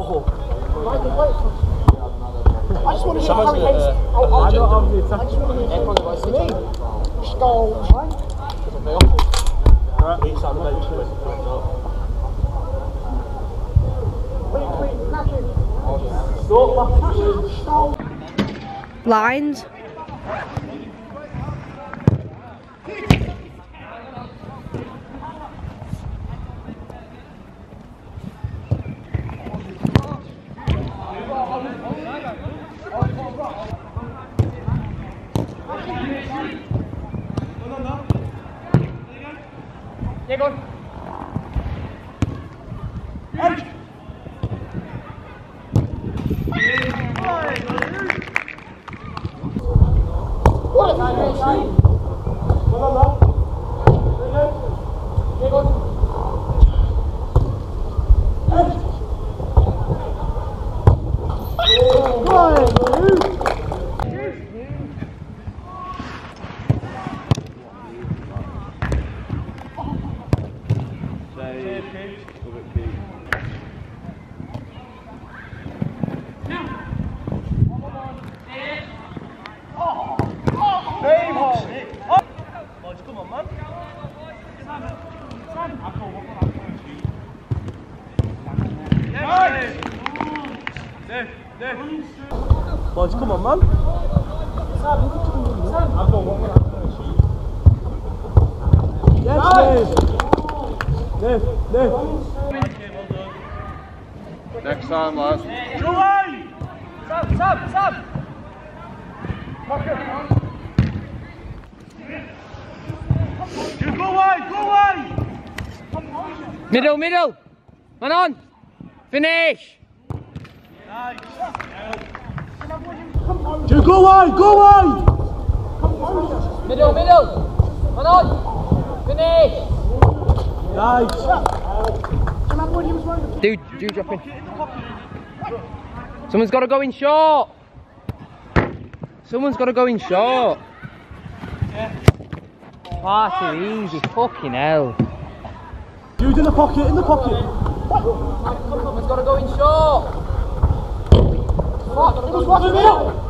I just want to hear Harry Hayes. I'll, I'll just, I just want to hear me. Skull. Lines. Llego. Dave. Dave, Dave. Next time, lads. Middle, middle. Man on. Finish. Two, go wide, go wide. Middle, middle. Man on. Finish. Nice. Do, do drop in. Someone's got to go in short. Someone's got to go in short. Far too easy. Fucking hell. Dude in the pocket, in the pocket. Someone's got to go in short. Fuck, it was watching me. What's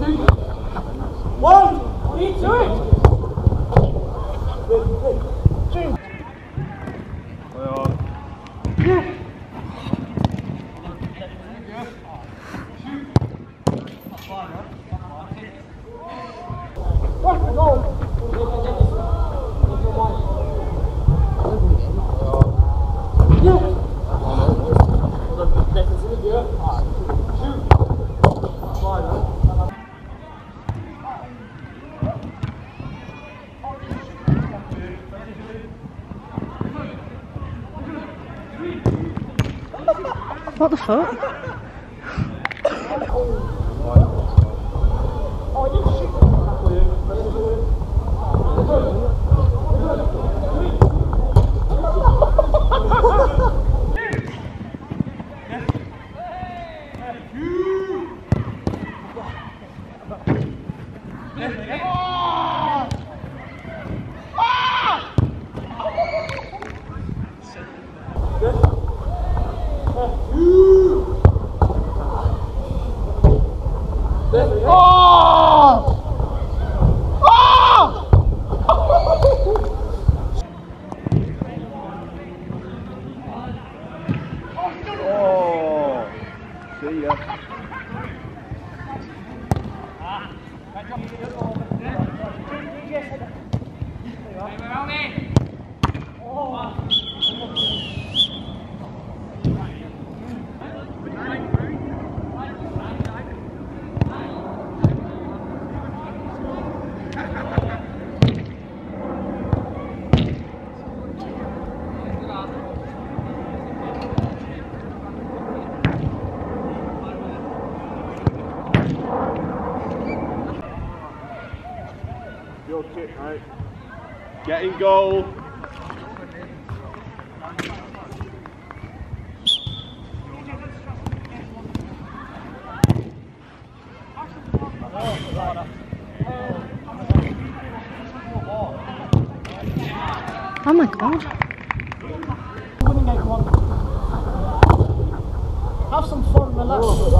Three, two. What the fuck? See ya. Oh. Get in goal. Oh my god. Winning game, come on. Have some fun, relax.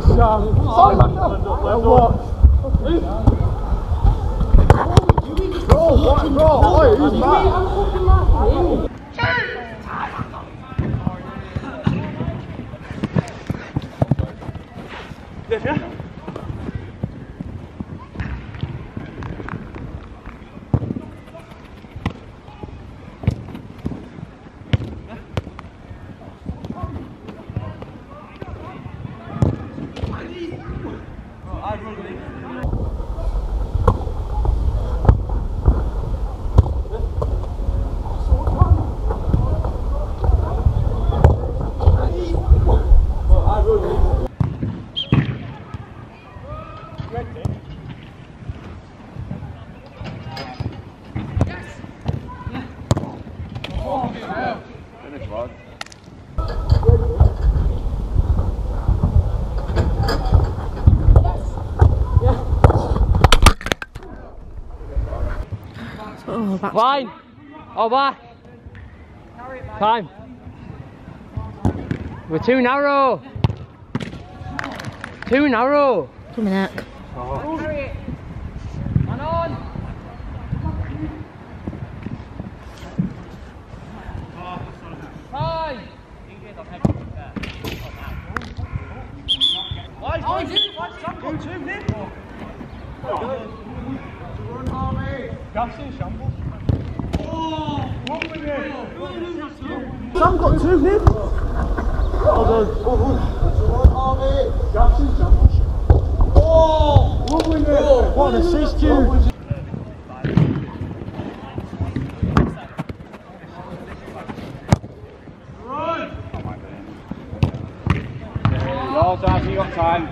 Sean. Sorry, well watched. Bro, what, bro? Oi, who's that? 아이돌들이 Oh, that's Line. Oh, back. Time. We're too narrow. Too narrow. Dominic. Man on. Time. Sam got two, Nick. Well done. Oh! Nick. What an assist, you. Yours, Darcy, you got time.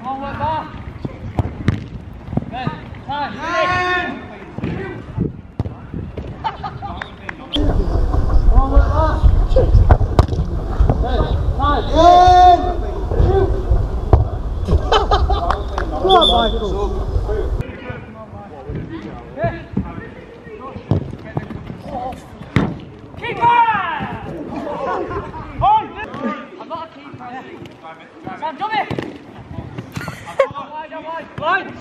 Come on, work back. Ben, time. Come on, Michael. I'm not a keeper. Sam, jump it. Actually,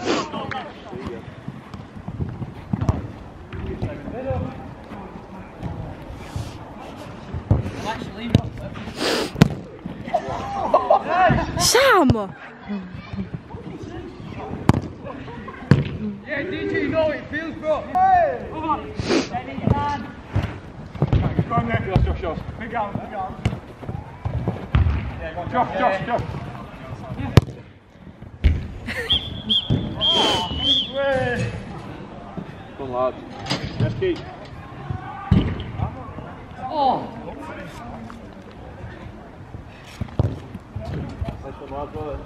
Sam! Yeah, DJ, you know it feels, bro. Hey! Come on. Steady, man. Go on, Nick. Josh, Josh, Josh. Big arm, big arm. Yeah, go on, Josh, Josh, Josh. Come on, lad. Let's keep. Oh. Nice one, lad. Well done.